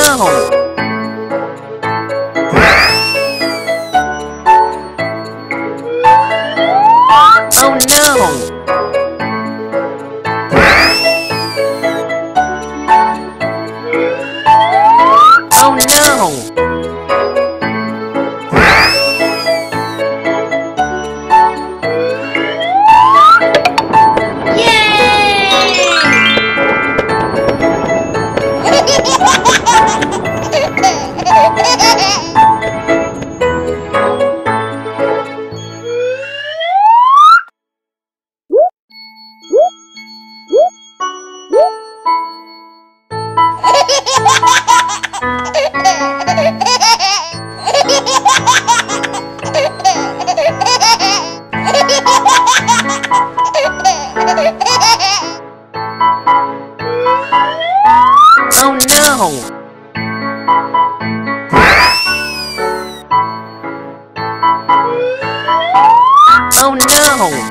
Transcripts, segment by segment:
down. Oh no! Oh no!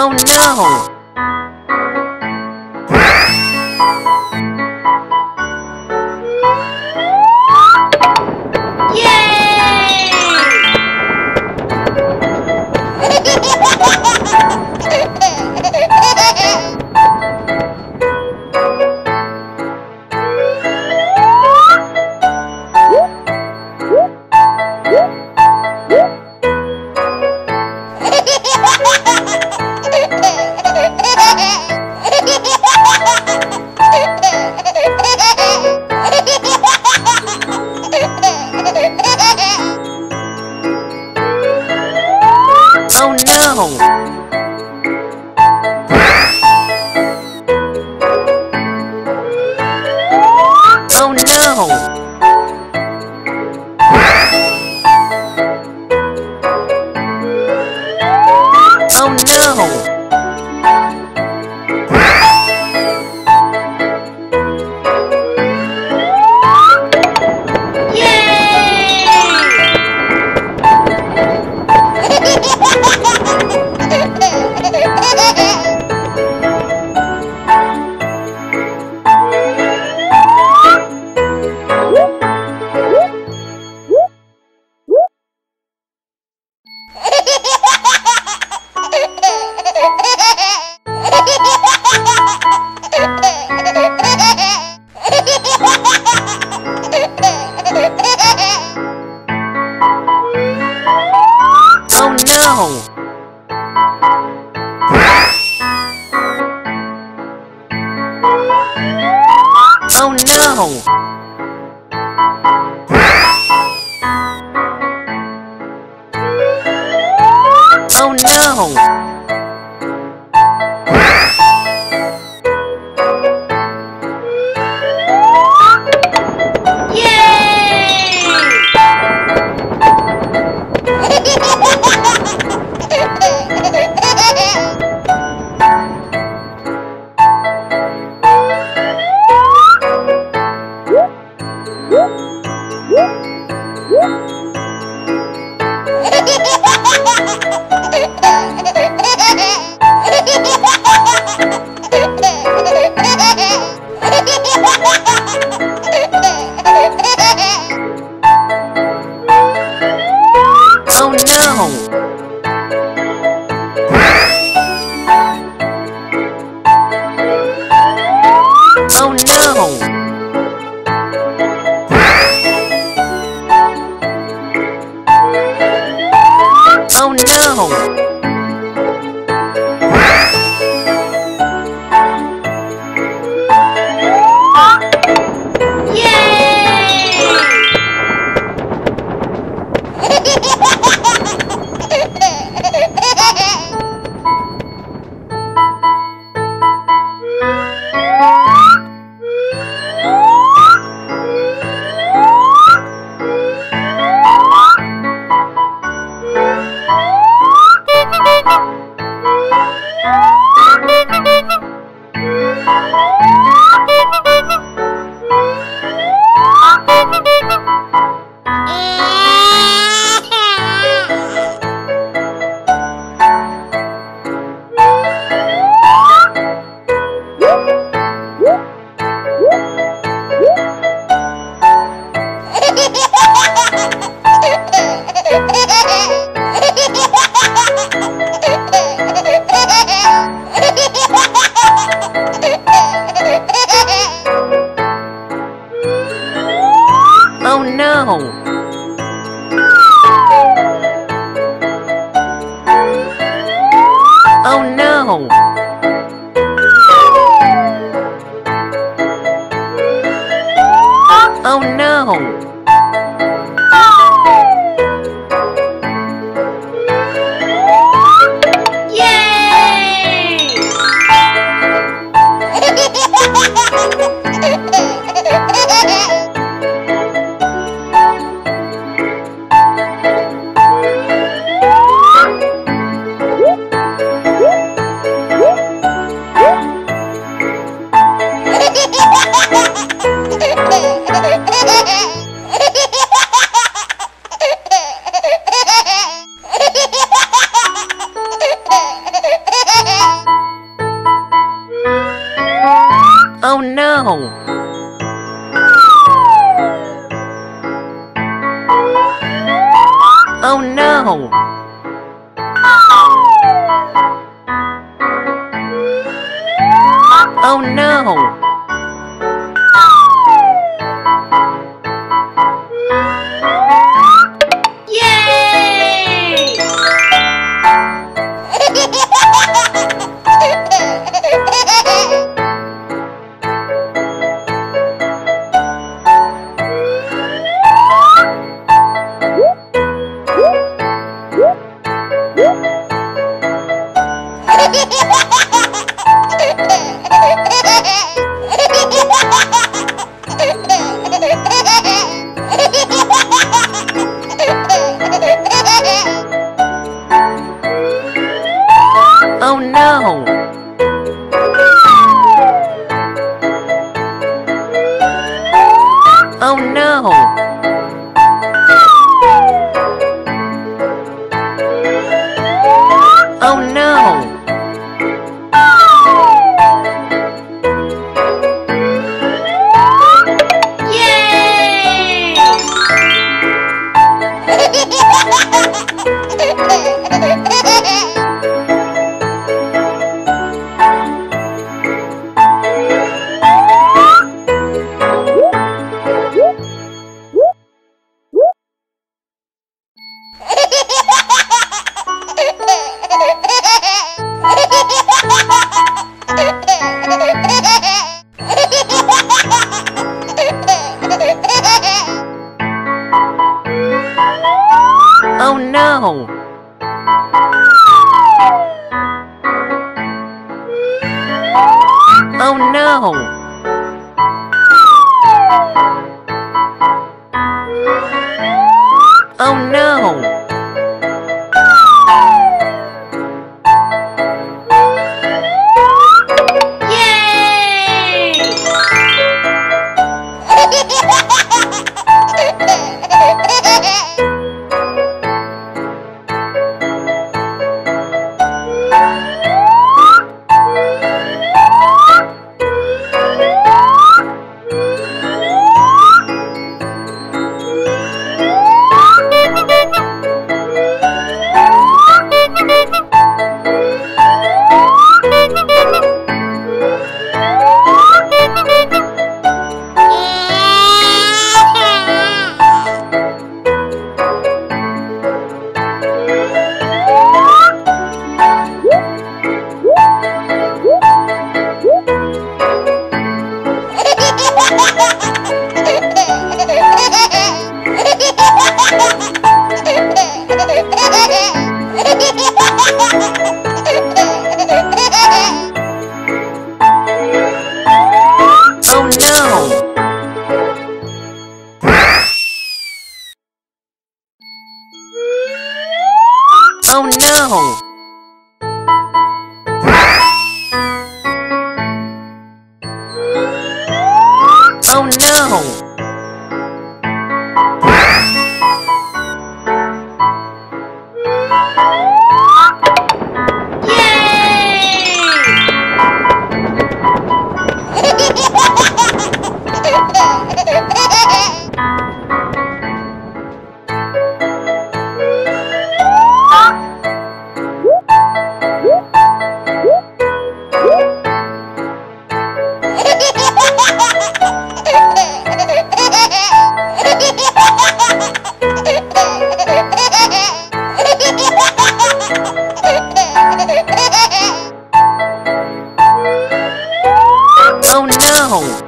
Oh no! Oh no! 到。com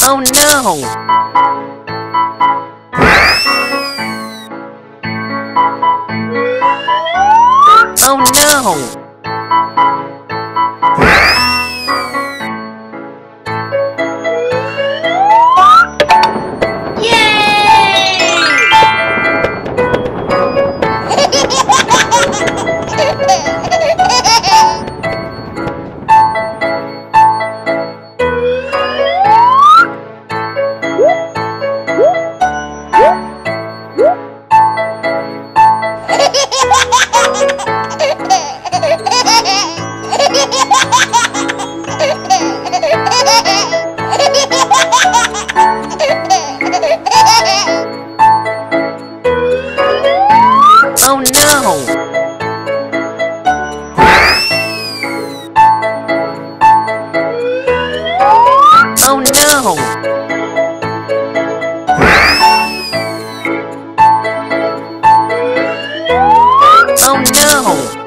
Oh no! Oh no! Oh no!